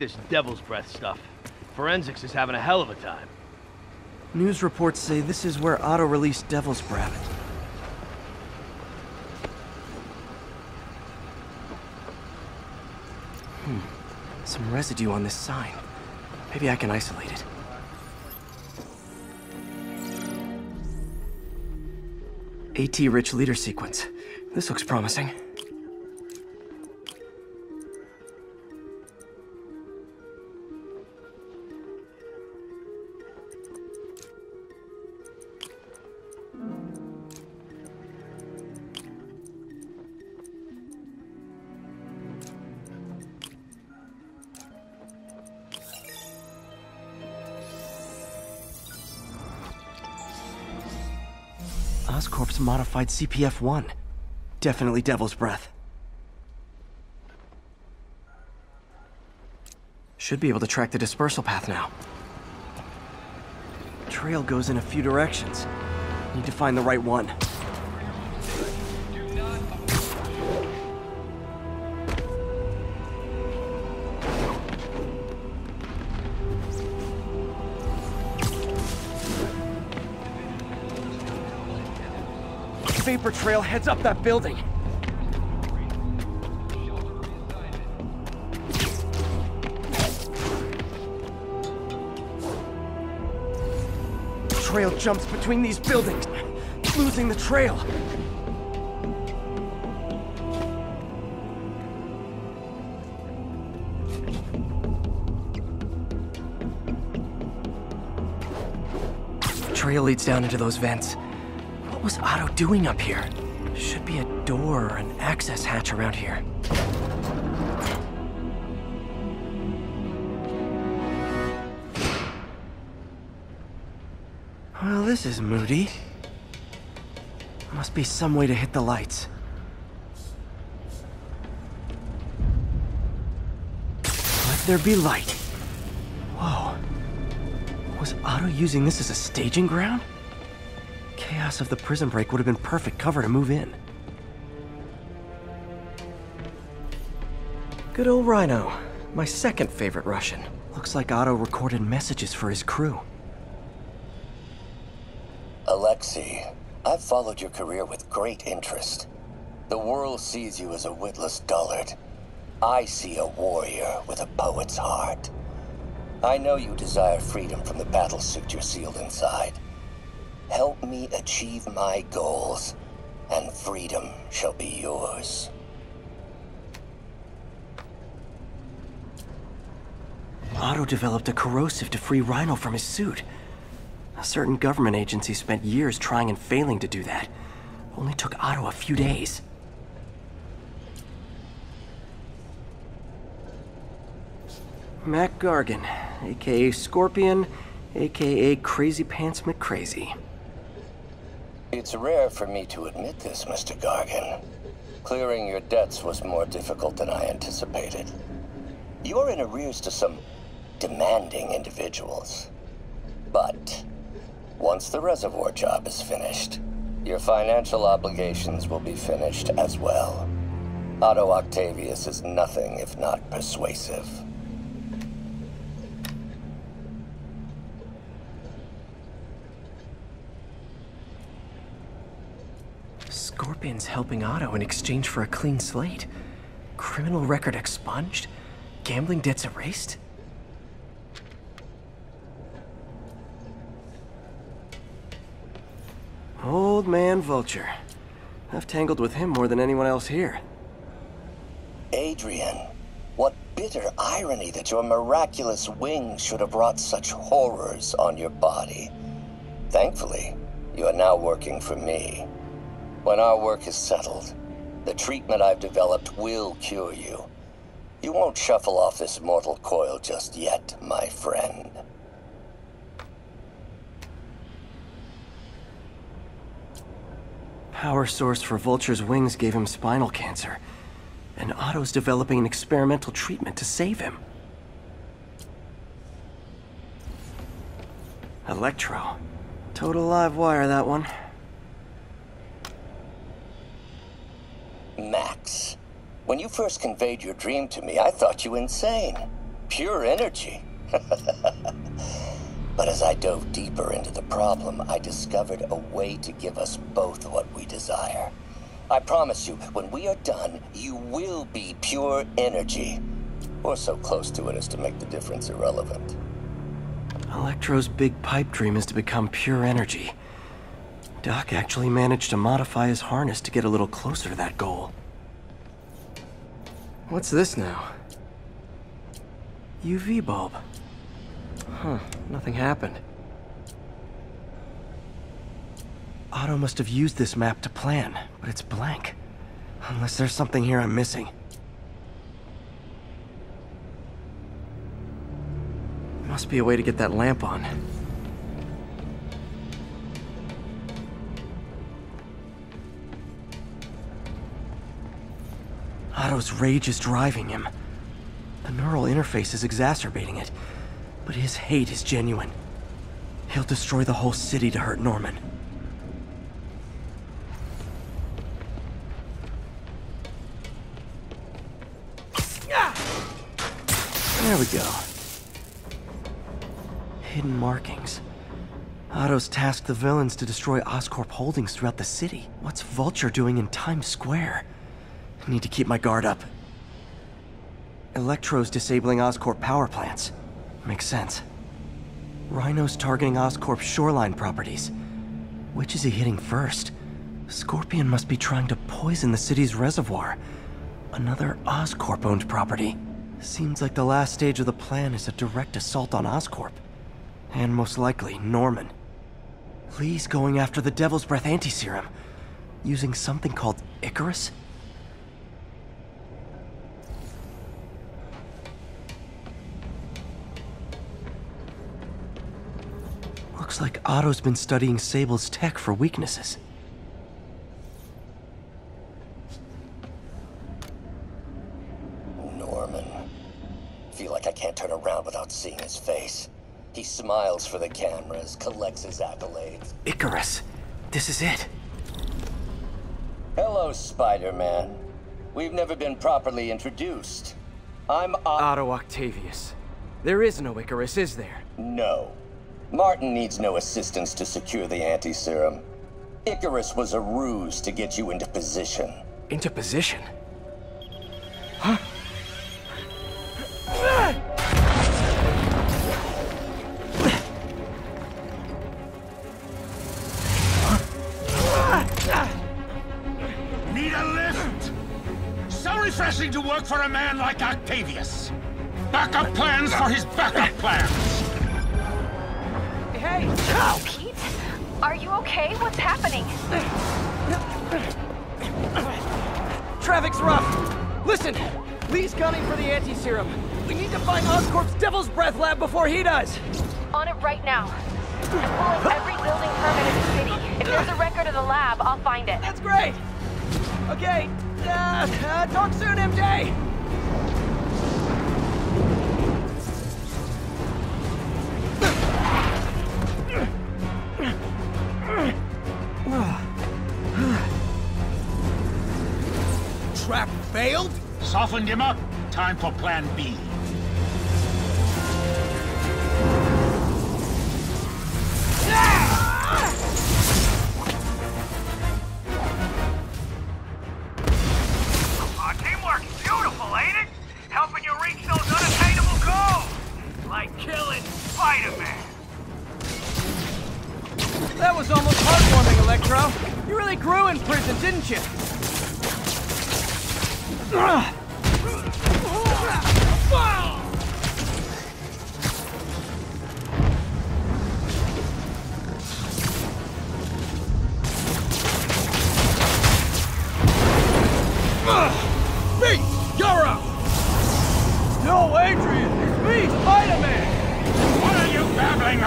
This devil's breath stuff. Forensics is having a hell of a time. News reports say this is where Otto released Devil's Breath. Hmm. Some residue on this sign. Maybe I can isolate it. AT-rich leader sequence. This looks promising. Oscorp's modified CPF-1. Definitely Devil's Breath. Should be able to track the dispersal path now. Trail goes in a few directions. Need to find the right one. Vapor trail heads up that building. Trail jumps between these buildings, losing the trail. Trail leads down into those vents. What was Otto doing up here? Should be a door or an access hatch around here. Well, this is moody. Must be some way to hit the lights. Let there be light. Whoa. Was Otto using this as a staging ground? Chaos of the prison break would have been perfect cover to move in. Good old Rhino. My second favorite Russian. Looks like Otto recorded messages for his crew. Alexei, I've followed your career with great interest. The world sees you as a witless dullard. I see a warrior with a poet's heart. I know you desire freedom from the battle suit you're sealed inside. Help me achieve my goals, and freedom shall be yours. Otto developed a corrosive to free Rhino from his suit. A certain government agency spent years trying and failing to do that. Only took Otto a few days. Mac Gargan, aka Scorpion, aka Crazy Pants McCrazy. It's rare for me to admit this, Mr. Gargan. Clearing your debts was more difficult than I anticipated. You're in arrears to some demanding individuals. But once the reservoir job is finished, your financial obligations will be finished as well. Otto Octavius is nothing if not persuasive. Scorpion's helping Otto in exchange for a clean slate. Criminal record expunged? Gambling debts erased? Old man Vulture. I've tangled with him more than anyone else here. Adrian, what bitter irony that your miraculous wings should have brought such horrors on your body. Thankfully, you are now working for me. When our work is settled, the treatment I've developed will cure you. You won't shuffle off this mortal coil just yet, my friend. Power source for Vulture's wings gave him spinal cancer. And Otto's developing an experimental treatment to save him. Electro. Total live wire, that one. When you first conveyed your dream to me, I thought you insane. Pure energy. but as I dove deeper into the problem, I discovered a way to give us both what we desire. I promise you, when we are done, you will be pure energy. Or so close to it as to make the difference irrelevant. Electro's big pipe dream is to become pure energy. Doc actually managed to modify his harness to get a little closer to that goal. What's this now? UV bulb. Huh, nothing happened. Otto must have used this map to plan, but it's blank. Unless there's something here I'm missing. Must be a way to get that lamp on. Otto's rage is driving him. The neural interface is exacerbating it, but his hate is genuine. He'll destroy the whole city to hurt Norman. There we go. Hidden markings. Otto's tasked the villains to destroy Oscorp holdings throughout the city. What's Vulture doing in Times Square? I need to keep my guard up. Electro's disabling Oscorp power plants. Makes sense. Rhino's targeting Oscorp's shoreline properties. Which is he hitting first? Scorpion must be trying to poison the city's reservoir. Another Oscorp-owned property. Seems like the last stage of the plan is a direct assault on Oscorp. And most likely, Norman. Li's going after the Devil's Breath anti-serum. Using something called Icarus? Looks like Otto's been studying Sable's tech for weaknesses. Norman. Feel like I can't turn around without seeing his face. He smiles for the cameras, collects his accolades. Icarus. This is it. Hello, Spider-Man. We've never been properly introduced. I'm Otto. Otto Octavius. There is no Icarus, is there? No. Martin needs no assistance to secure the anti-serum. Icarus was a ruse to get you into position. Into position? Huh? Need a lift? So refreshing to work for a man like Octavius. Backup plans for his backup plans. Pete? Are you okay? What's happening? Traffic's rough! Listen! Li's gunning for the anti-serum. We need to find Oscorp's Devil's Breath lab before he does! On it right now. I'm pulling every building permit in the city. If there's a record of the lab, I'll find it. That's great! Okay, uh, uh, talk soon, MJ! Failed? Softened him up. Time for plan B. Our teamwork's beautiful, ain't it? Helping you reach those unattainable goals. Like killing Spider-Man. That was almost heartwarming, Electro. You really grew in prison, didn't you?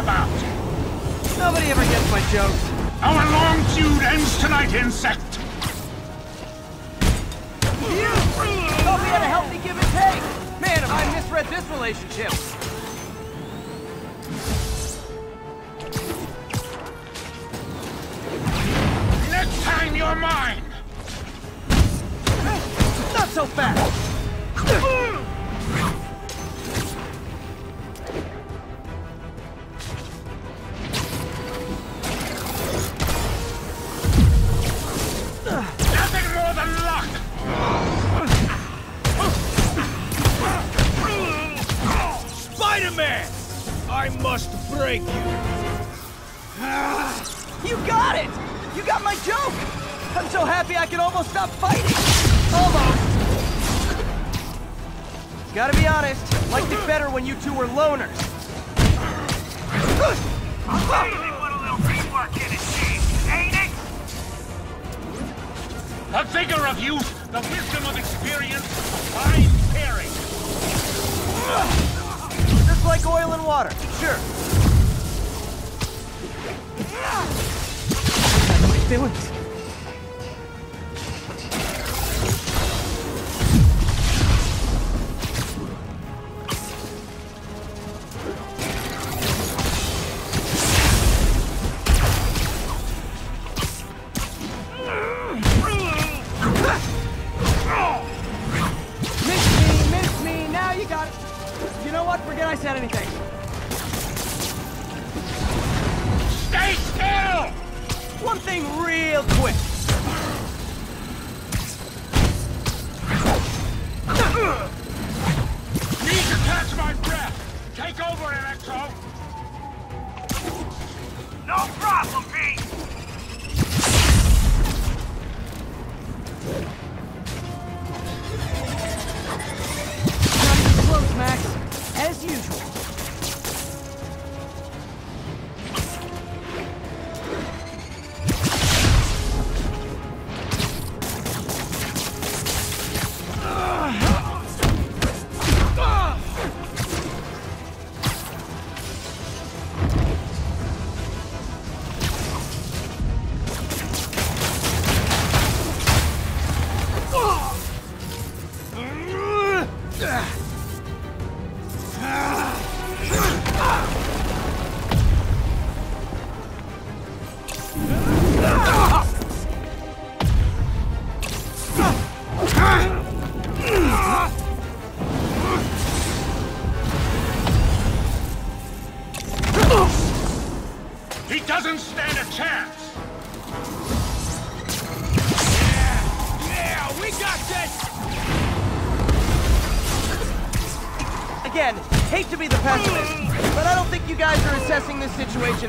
About? Nobody ever gets my jokes. Our long feud ends tonight, insect! Misread this relationship! Next time you're mine! Not so fast! Almost stop fighting! Almost! Gotta be honest, liked it better when you two were loners. Amazing what a little teamwork can achieve, ain't it? The vigor of youth, the wisdom of experience, fine pairing. Just like oil and water, sure. I know my feelings.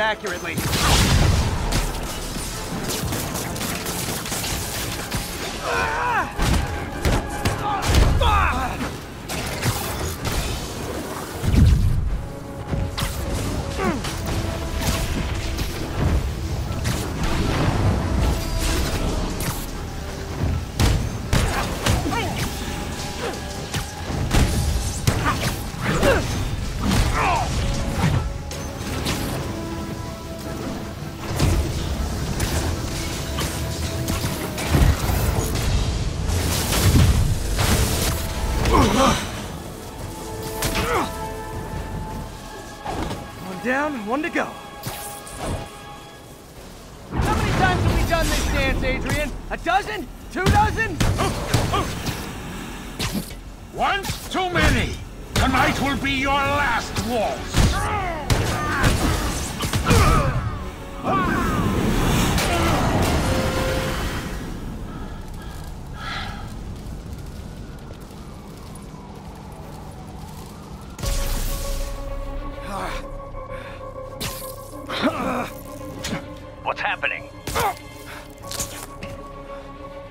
Accurately. One to go. How many times have we done this dance, Adrian? A dozen? Two dozen? Once too many! Tonight will be your last waltz! Ah! Ah!